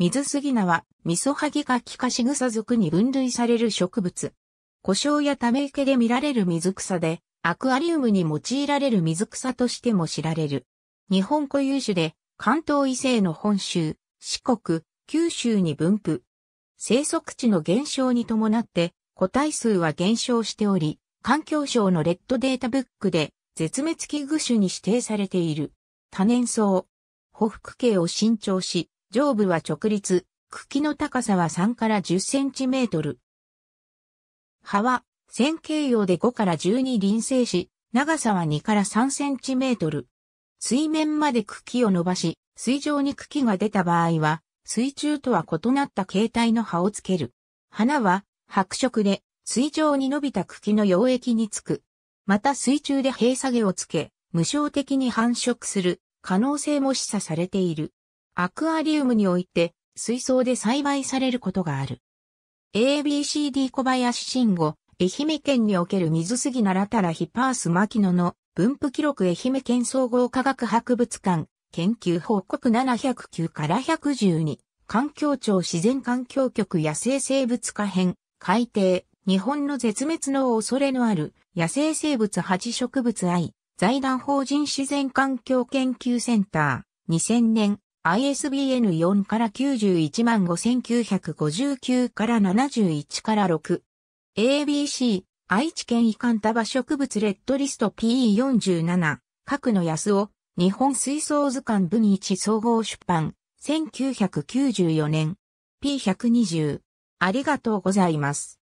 水杉菜は、ミソハギガキカシグサ属に分類される植物。故障やため池で見られる水草で、アクアリウムに用いられる水草としても知られる。日本固有種で、関東異性の本州、四国、九州に分布。生息地の減少に伴って、個体数は減少しており、環境省のレッドデータブックで絶滅危惧種に指定されている。多年草。匍匐形を伸長し、上部は直立、茎の高さは3から10センチメートル。葉は線形葉で5から12輪生し、長さは2から3センチメートル。水面まで茎を伸ばし、水上に茎が出た場合は、水中とは異なった形態の葉をつける。花は白色で水上に伸びた茎の溶液につく。また水中で閉鎖毛をつけ、無償的に繁殖する可能性も示唆されている。アクアリウムにおいて水槽で栽培されることがある。ABCD 小林慎吾、愛媛県における水杉奈良たらヒパース牧野の分布記録愛媛県総合科学博物館研究報告709から112環境庁自然環境局野生生物化編改定日本の絶滅の恐れのある野生生物八植物愛、財団法人自然環境研究センター、2000年、ISBN 4から91万5959から71から6。ABC、愛知県イカンタバ植物レッドリスト PE47、角野安夫、日本水槽図鑑部一総合出版、1994年。P120。ありがとうございます。